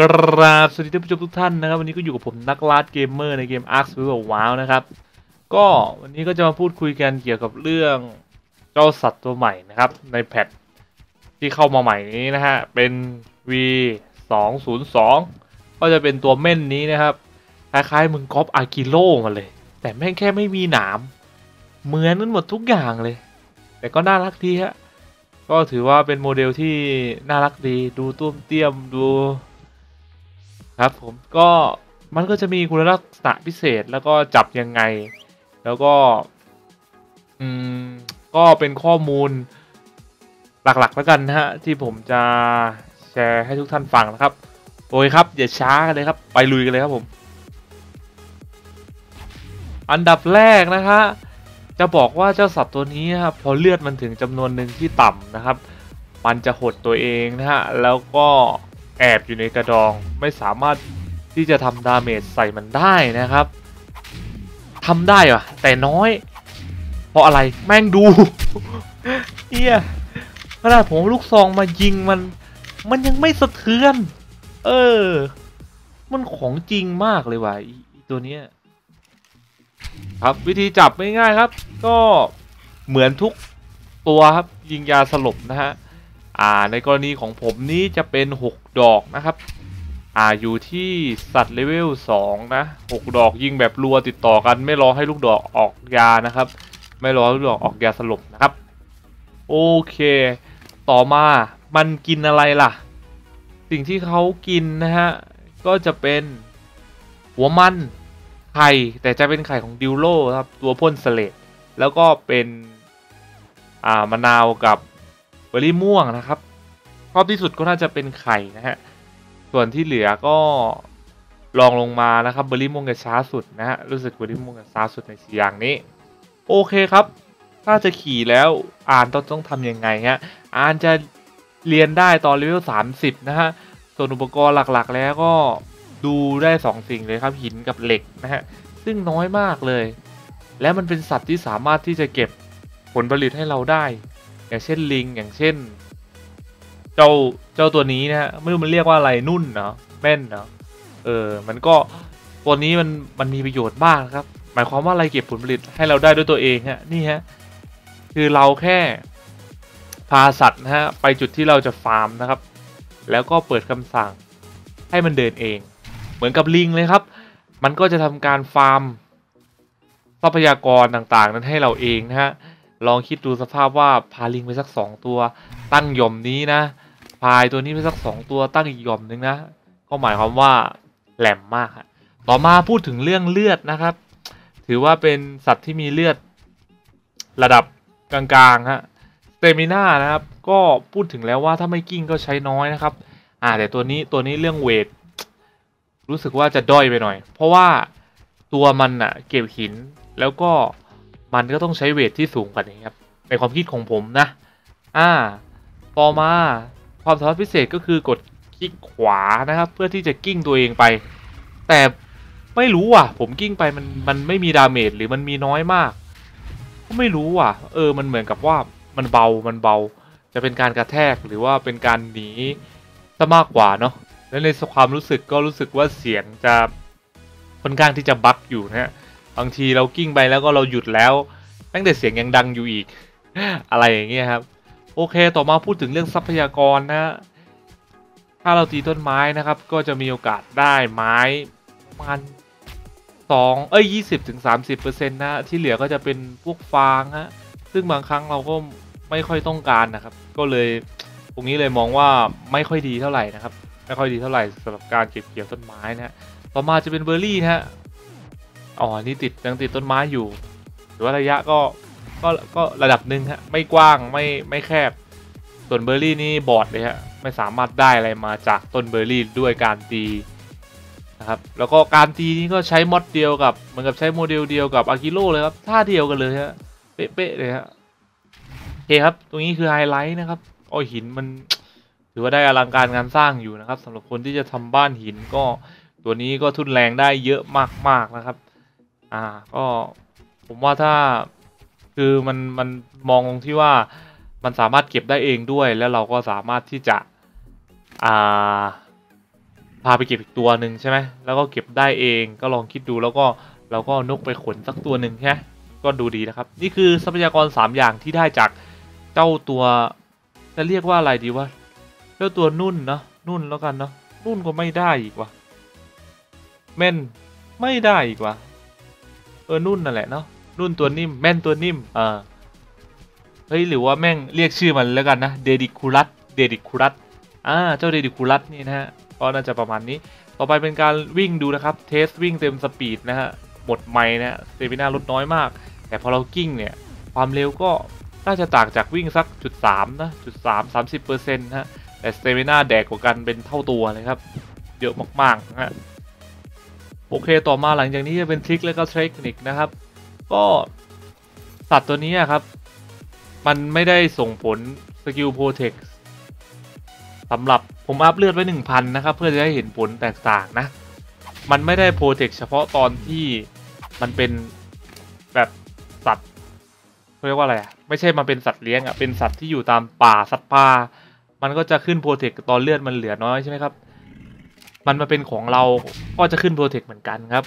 กราบสวัสดีท่านผู้ชมทุกท่านนะครับ วันนี้ก็อยู่กับผมนักลาดเกมเมอร์ในเกม Ark Survival WoW นะครับ ก็วันนี้ก็จะมาพูดคุยกันเกี่ยวกับเรื่องเจ้าสัตว์ตัวใหม่นะครับ ในแพทที่เข้ามาใหม่นี้นะฮะ เป็น V 2 0 2ก็จะเป็นตัวเม่นนี้นะครับ คล้ายๆมึงก๊อปอากิโลมาเลย แต่แม่งแค่ไม่มีหนาม เหมือนกันหมดทุกอย่างเลย แต่ก็น่ารักดีฮะก็ถือว่าเป็นโมเดลที่น่ารักดีดูตุ้มเตี้ยมดู ครับผมก็มันก็จะมีคุณลักษณะพิเศษแล้วก็จับยังไง แล้วก็ อืม ก็เป็นข้อมูลหลักๆแล้วกันนะฮะ ที่ผมจะแชร์ให้ทุกท่านฟังนะครับ โอเคครับ อย่าช้ากันเลยครับ ไปลุยกันเลยครับผม อันดับแรกนะฮะจะบอกว่าเจ้าสัตว์ตัวนี้นะครับพอเลือดมันถึงจำนวนหนึ่งที่ต่ำนะครับ มันจะหดตัวเองนะฮะแล้วก็ แอบอยู่ในกระดองไม่สามารถที่จะทำดาเมจใส่มันได้นะครับทำได้อะแต่น้อย เพราะอะไรแม่งดูเฮียขนาดผมลูกซองมายิงมัน มันยังไม่สะเทือน เออ มันของจริงมากเลยว่ะตัวเนี้ยครับวิธีจับไม่ง่ายครับ ก็เหมือนทุกตัวครับยิงยาสลบนะฮะ อ่าในกรณีของผมนี้จะเป็น 6 ดอกนะครับอ่าอยู่ที่สัตว์เลเวล2นะ6ดอกยิงแบบรัวติดต่อกัน ไม่รอให้ลูกดอกออกยานะครับ ไม่รอให้ลูกดอกออกยาสลบนะครับ โอเค ต่อมามันกินอะไรล่ะ สิ่งที่เขากินนะฮะก็จะเป็นหัวมันไข่แต่จะเป็นไข่ของดิวโลครับตัวพ่นสเลดแล้วก็เป็นอ่ามะนาวกับ เบอร์รี่ม่วงนะครับชอบที่สุดก็น่าจะเป็นไข่นะฮะส่วนที่เหลือก็ลองลงมานะครับเบอร์รี่ม่วงกับช้าสุดนะฮะรู้สึกเบอร์รี่ม่วงกับช้าสุดในสี่อย่างนี้ โอเคครับ ถ้าจะขี่แล้วอานต้องต้องทำยังไงฮะอานจะเรียนได้ตอน level 30 นะฮะส่วนอุปกรณ์หลักๆ แล้วก็ดูได้สองสิ่งเลยครับหินกับเหล็กนะฮะซึ่งน้อยมากเลย และมันเป็นสัตว์ที่สามารถที่จะเก็บผลผลิตให้เราได้ อย่างเช่นลิง อย่างเช่น เจ้าเจ้าตัวนี้นะฮะไม่รู้มันเรียกว่าอะไรนุ่นเนาะแม่นเนาะเออมันก็ตัวนี้มันมันมีประโยชน์มากครับ หมายความว่าอะไรเก็บผลผลิตให้เราได้ด้วยตัวเองฮะนี่ฮะคือเราแค่พาสัตว์นะฮะไปจุดที่เราจะฟาร์มนะครับ แล้วก็เปิดคำสั่งให้มันเดินเอง เหมือนกับลิงเลยครับ มันก็จะทำการฟาร์มทรัพยากรต่างๆ นั้นให้เราเองนะฮะ ลองคิดดูสภาพว่าพาลิงไปสักสองตัว ตั้งหย่อมนี้นะ พายตัวนี้ไปสักสองตัวตั้งอีกหย่อมหนึ่งนะ ก็หมายความว่าแหลมมากต่อมาพูดถึงเรื่องเลือดนะครับ ถือว่าเป็นสัตว์ที่มีเลือดระดับกลางๆฮะ stamina นะครับ ก็พูดถึงแล้วว่าถ้าไม่กลิ้งก็ใช้น้อยนะครับ อ่าแต่ตัวนี้ตัวนี้เรื่อง weight รู้สึกว่าจะด้อยไปหน่อย เพราะว่าตัวมันอะเก็บหินแล้วก็ มันก็ต้องใช้ weight ที่สูงกว่านี้ครับในความคิดของผมนะ อ่า ต่อมาความสามารถพิเศษก็คือกดคลิกขวานะครับ เพื่อที่จะกิ้งตัวเองไป แต่ไม่รู้ว่ะ ผมกิ้งไปมันมันไม่มีดาเมจหรือมันมีน้อยมากก็ไม่รู้ว่ะ เออ มันเหมือนกับว่ามันเบามันเบา จะเป็นการกระแทกหรือว่าเป็นการหนีซะมากกว่าเนาะและในความรู้สึกก็รู้สึกว่าเสียงจะค่อนข้างที่จะบั๊กอยู่นะฮะ บางทีเรากิ้งไปแล้วก็เราหยุดแล้วตั้งแต่เสียงยังดังอยู่อีก อะไรอย่างเงี้ยครับ โอเคต่อมาพูดถึงเรื่องทรัพยากรนะฮะถ้าเราตีต้นไม้นะครับ ก็จะมีโอกาสได้ไม้ประมันสองเอ้ยยี่สิบถึงสามสิบเปอร์เซ็นต์นะ ที่เหลือก็จะเป็นพวกฟางฮะซึ่งบางครั้งเราก็ไม่ค่อยต้องการนะครับ ก็เลยตรงนี้เลยมองว่าไม่ค่อยดีเท่าไหร่นะครับ ไม่ค่อยดีเท่าไหร่สำหรับการเก็บเกี่ยวต้นไม้นะฮะต่อมาจะเป็นเบอร์รี่นะฮะ อ๋อ นี่ติดยังติดต้นไม้อยู่ หรือว่าระยะก็ก็ก็ระดับหนึ่งฮะ ไม่กว้างไม่ไม่แคบ ส่วนเบอร์รี่นี่บอดเลยฮะ ไม่สามารถได้อะไรมาจากต้นเบอร์รี่ด้วยการตีนะครับ แล้วก็การตีนี้ก็ใช้มอดเดียวกับเหมือนกับใช้โมเดลเดียวกับอากิโลเลยครับ ท่าเดียวกันเลยฮะ เป๊ะๆเลยฮะโอเคครับ ตรงนี้คือไฮไลท์นะครับโอ้ยหินมันถือว่าได้อลังการงานสร้างอยู่นะครับสำหรับคนที่จะทำบ้านหินก็ตัวนี้ก็ทุนแรงได้เยอะมากๆนะครับ อ่า ก็ผมว่าถ้าคือมันมันมองตรงที่ว่ามันสามารถเก็บได้เองด้วย แล้วเราก็สามารถที่จะ อ่า พาไปเก็บอีกตัวหนึ่งใช่ไหมแล้วก็เก็บได้เองก็ลองคิดดูแล้วก็เราก็นกไปขนสักตัวหนึ่งใช่ก็ดูดีนะครับ นี่คือทรัพยากร 3 อย่างที่ได้จากเจ้าตัวจะเรียกว่าอะไรดีวะเจ้าตัวนุ่นเนาะนุ่นแล้วกันเนาะนุ่นก็ไม่ได้อีกว่ะแม่นไม่ได้อีกว่ะ เออนุ่นนั่นแหละเนาะนุ่นตัวนิ่มแม่นตัวนิ่มเออเฮ้ยหรือว่าแม่งเรียกชื่อมันแล้วกันนะเดดิคูลัสเดดิคูลัสอ่าเจ้าเดดิคูลัสนี่นะฮะก็น่าจะประมาณนี้ ต่อไปเป็นการวิ่งดูนะครับเทสวิ่งเต็มสปีดนะฮะหมดไม้นะสเตมินาลดน้อยมาก แต่พอเรากิ้งเนี่ยความเร็วก็น่าจะต่างจากวิ่งสักจุดสามนะจุดสามสามสิบเปอร์เซ็นต์ฮะแต่ stamina แดกกว่ากันเป็นเท่าตัวเลยครับ เยอะมากๆนะฮะ โอเคต่อมาหลังจากนี้จะเป็น trick และก็เทคนิคนะครับ ก็สัตว์ตัวนี้ครับ มันไม่ได้ส่งผล skill protect สำหรับผม up เลือดไว้ 1,000 นะครับ เพื่อจะได้เห็นผลแตกต่างนะ มันไม่ได้ protect เฉพาะตอนที่มันเป็นแบบสัตว์เขาเรียกว่าอะไรอะไม่ใช่มาเป็นสัตว์เลี้ยงอะเป็นสัตว์ที่อยู่ตามป่าสัตว์ป่ามันก็จะขึ้นโปรเทคตอนเลือดมันเหลือน้อยใช่ไหมครับ มันมาเป็นของเราก็จะขึ้นโปรเทคเหมือนกันครับ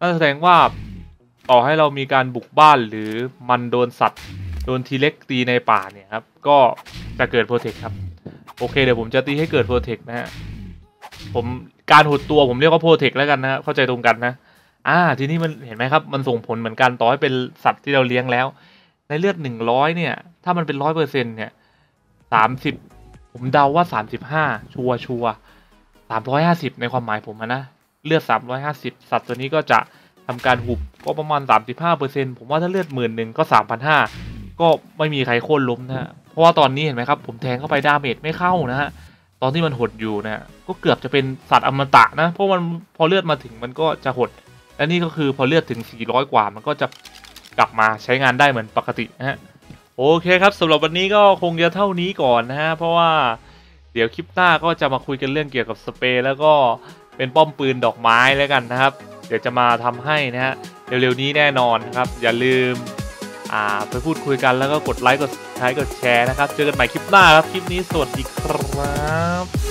นั่นแสดงว่าต่อให้เรามีการบุกบ้านหรือมันโดนสัตว์โดนทีเล็กตีในป่าเนี่ยครับ ก็จะเกิดโปรเทคครับ โอเคเดี๋ยวผมจะตีให้เกิดโปรเทคนะฮะผมการหดตัวผมเรียกว่า protect แล้วกันนะเข้าใจตรงกันนะอ่าทีนี้มันเห็นไหมครับ มันส่งผลเหมือนกันต่อให้เป็นสัตว์ที่เราเลี้ยงแล้ว ในเลือดหนึ่งร้อยเนี่ย ถ้ามันเป็นร้อยเปอร์เซ็นเนี่ยสามสิบผมเดาว่าสามสิบห้าชัวชัว สามร้อยห้าสิบในความหมายผมนะ เลือดสามร้อยห้าสิบสัตว์ตัวนี้ก็จะทำการหุบก็ประมาณสามสิบห้าเปอร์เซ็นผมว่าถ้าเลือดหมื่นหนึ่งก็สามพันห้าก็ไม่มีใครโค่นล้มนะฮะเพราะว่าตอนนี้เห็นไหมครับ ผมแทงเข้าไป damage ไม่เข้านะฮะตอนที่มันหดอยู่นะก็เกือบจะเป็นสัตว์อมตะนะ เพราะมันพอเลือดมาถึงมันก็จะหด และนี่ก็คือพอเลือดถึง 400 กว่ามันก็จะกลับมาใช้งานได้เหมือนปกตินะฮะโอเคครับสำหรับวันนี้ก็คงจะเท่านี้ก่อนนะฮะเพราะว่า เดี๋ยวคลิปหน้าก็จะมาคุยกันเรื่องเกี่ยวกับสเปรย์แล้วก็เป็นป้อมปืนดอกไม้แล้วกันนะครับ เดี๋ยวจะมาทำให้นะฮะเร็วๆนี้แน่นอนนะครับ อย่าลืมอ่าไปพูดคุยกันแล้วก็กดไลค์กดใช้กดแชร์นะครับ เจอกันใหม่คลิปหน้าครับ คลิปนี้สวัสดีครับ